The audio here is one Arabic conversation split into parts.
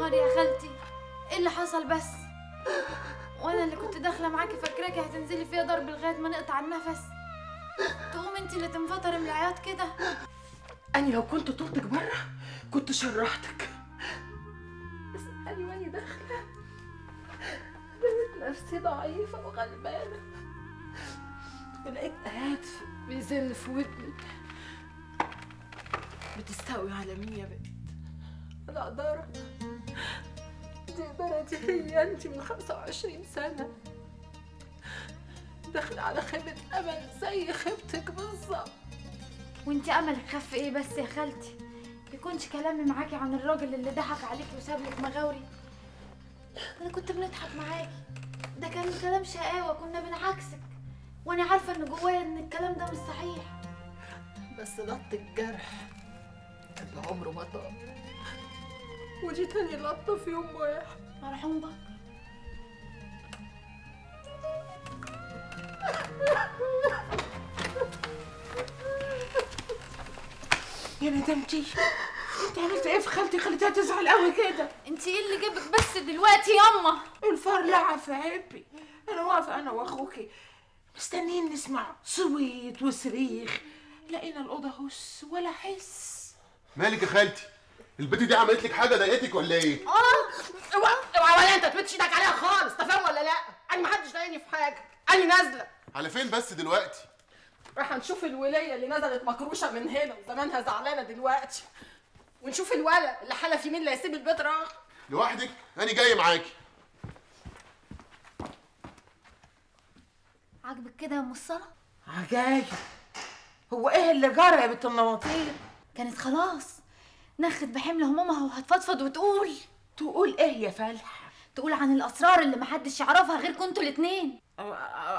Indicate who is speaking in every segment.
Speaker 1: مغاوري يا خالتي. إيه اللي حصل بس؟ وأنا اللي كنت داخلة معاكي فاكراكي هتنزلي فيها ضرب لغاية ما نقطع النفس. تقوم انت اللي تنفطري من العياط كده.
Speaker 2: أنا لو كنت طولتك بره كنت شرحتك. بس أنا وأني داخلة. لقيت نفسي ضعيفة وغلبانة. ولقيت هاتف بيزن في ودني. بتستوي على مين يا بنت؟ قدرة دي قدرة دي هي أنت من 25 سنة. داخلة على خيبة أمل زي خيبتك بالظبط.
Speaker 1: وانت املك خف إيه بس يا خالتي؟ يكونش كلامي معاكي عن الراجل اللي ضحك عليكي وساب لك مغاوري. أنا كنت بنضحك معاكي. ده كان كلام شقاوة كنا بنعكسك. وأنا عارفة إن جوايا إن الكلام ده مش صحيح.
Speaker 2: بس لط الجرح اللي عمره ما طاب. ودي تاني لطة في يوم واحد.
Speaker 1: مرحوم بك
Speaker 2: يا ندمتي. انت عملت إيه في خالتي؟ خليتها تزعل قوي كده.
Speaker 1: انت إيه اللي جابك بس دلوقتي ياما
Speaker 2: الفار لعب في عبي أنا واقفة أنا واخوكي. مستنيين نسمع صويت وصريخ. لقينا الأوضة هس ولا حس.
Speaker 3: مالك يا خالتي؟ البت دي عملت لك حاجة ضايقتك ولا إيه؟
Speaker 2: آه اوعى اوعى ولا انت تمدش إيدك عليها خالص تفهم ولا لا؟ أنا ما حدش ضايقني في حاجة أنا نازلة.
Speaker 3: على فين بس دلوقتي؟
Speaker 2: راح نشوف الولية اللي نزلت مكروشة من هنا وزمانها زعلانة دلوقتي. ونشوف الولد اللي حلف يمين لا يسيب البيت راح.
Speaker 3: لوحدك؟ أنا جاي معاكي
Speaker 1: عاجبك كده يا مصرة
Speaker 2: عجايب هو إيه اللي جرى يا بنت النواطير؟
Speaker 1: كانت خلاص. نخت بحمل همومها وهتفضفض وتقول.
Speaker 2: تقول إيه يا فلح؟
Speaker 1: تقول عن الأسرار اللي محدش يعرفها غير كنتوا الاتنين.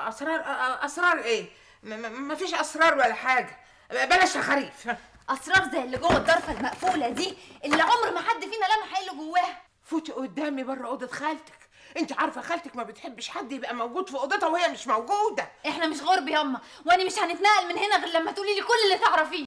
Speaker 2: أسرار أسرار إيه؟ مفيش أسرار ولا حاجة. بلاش يا خريف.
Speaker 1: أسرار زي اللي جوه الضرفه المقفولة دي اللي عمر ما حد فينا لمح إيه اللي جواها.
Speaker 2: فوتي قدامي بره أوضة خالتك. أنت عارفة خالتك ما بتحبش حد يبقى موجود في أوضتها وهي مش موجودة.
Speaker 1: إحنا مش غرب ياما وأنا مش هنتنقل من هنا غير لما تقولي لي كل اللي تعرفيه.